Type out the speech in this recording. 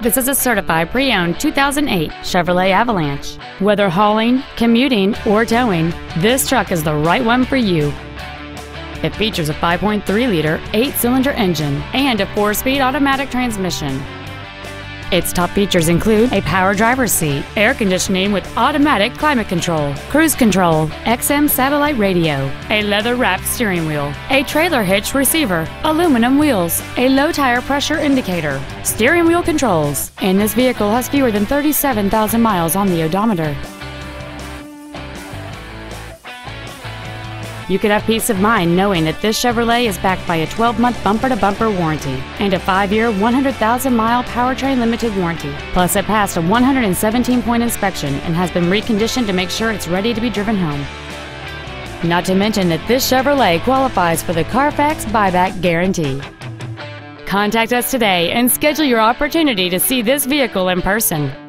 This is a certified pre-owned 2008 Chevrolet Avalanche. Whether hauling, commuting, or towing, this truck is the right one for you. It features a 5.3-liter, eight-cylinder engine and a four-speed automatic transmission. Its top features include a power driver's seat, air conditioning with automatic climate control, cruise control, XM satellite radio, a leather-wrapped steering wheel, a trailer hitch receiver, aluminum wheels, a low tire pressure indicator, steering wheel controls, and this vehicle has fewer than 37,000 miles on the odometer. You could have peace of mind knowing that this Chevrolet is backed by a 12 month bumper to bumper warranty and a 5 year, 100,000 mile powertrain limited warranty. Plus, it passed a 117 point inspection and has been reconditioned to make sure it's ready to be driven home. Not to mention that this Chevrolet qualifies for the Carfax buyback guarantee. Contact us today and schedule your opportunity to see this vehicle in person.